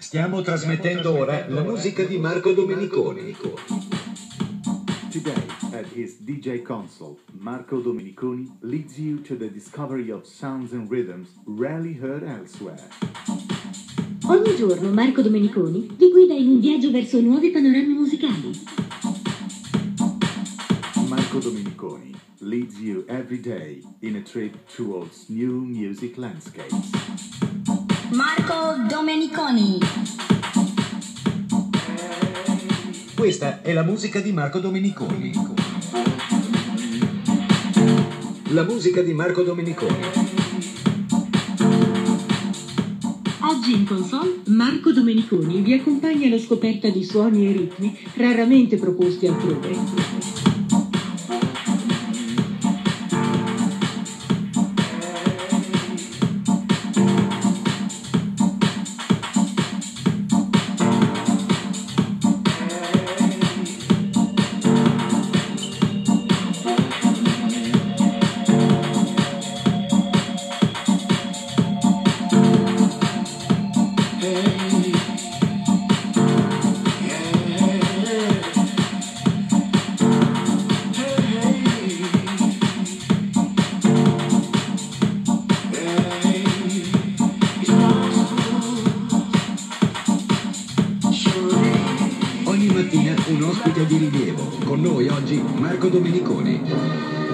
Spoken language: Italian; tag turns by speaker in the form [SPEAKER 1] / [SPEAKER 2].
[SPEAKER 1] Stiamo trasmettendo ora la musica di Marco Domeniconi.
[SPEAKER 2] Today, at his DJ console, Marco Domeniconi leads you to the discovery of sounds and rhythms rarely heard elsewhere.
[SPEAKER 3] Ogni giorno Marco Domeniconi vi guida in un viaggio verso nuovi panorami musicali.
[SPEAKER 2] Marco Domeniconi leads you every day in a trip towards new music landscapes.
[SPEAKER 4] Marco Domeniconi.
[SPEAKER 1] Questa è la musica di Marco Domeniconi. La musica di Marco Domeniconi.
[SPEAKER 3] Oggi in console Marco Domeniconi vi accompagna alla scoperta di suoni e ritmi raramente proposti altrove.
[SPEAKER 1] Un ospite di rilievo. Con noi oggi Marco Domeniconi.